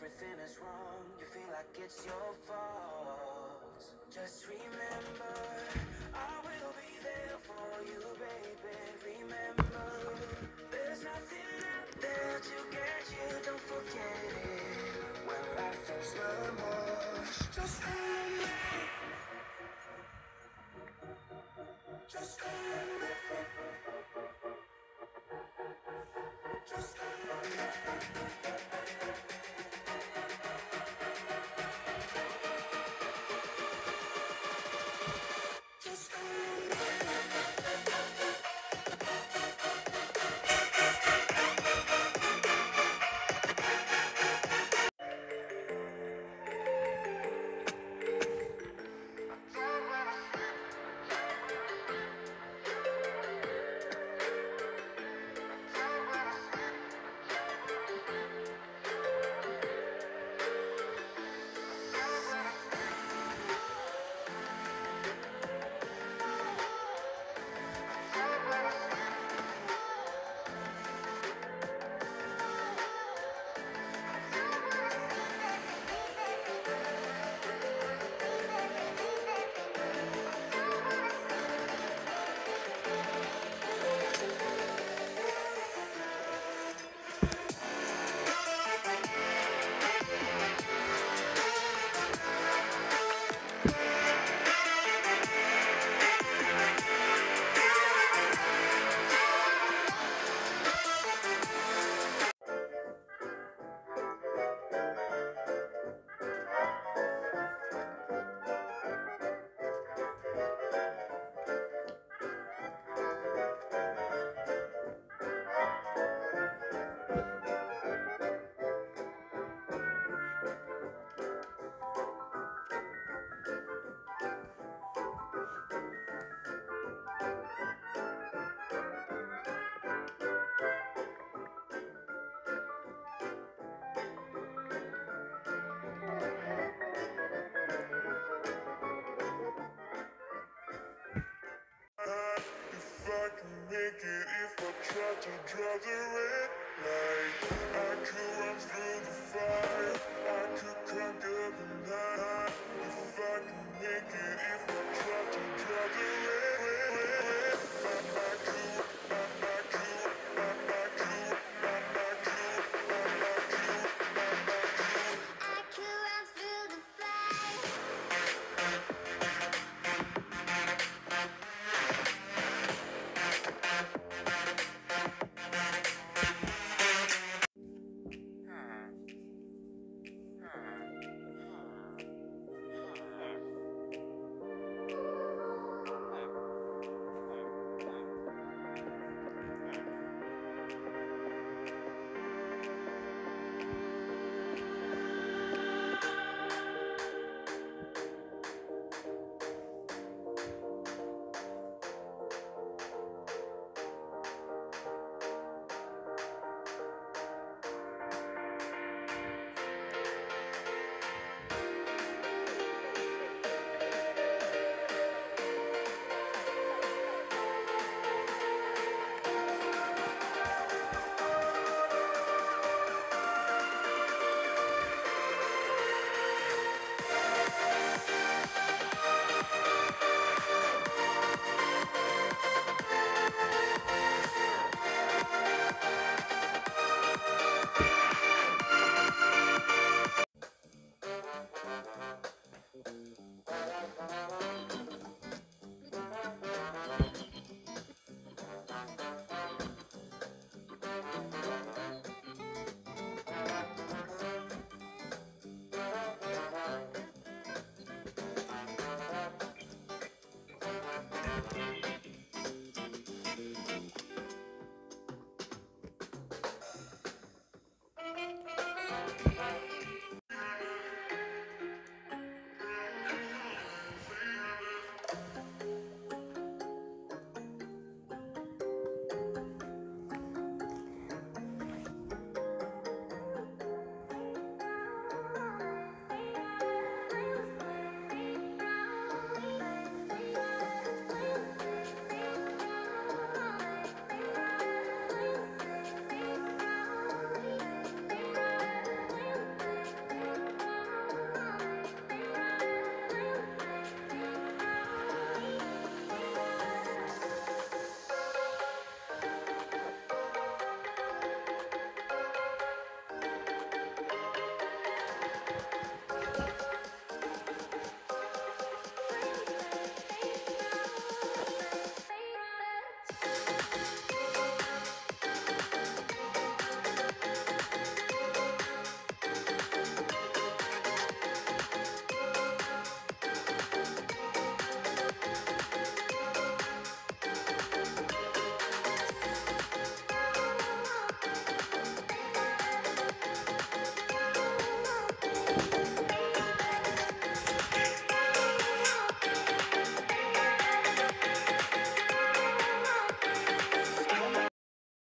everything is wrong, you feel like it's your fault. Just remember, I will be there for you, baby. Make it, if I try to draw the red light, I could run through the fire, I could conquer the night. If I can make it, if I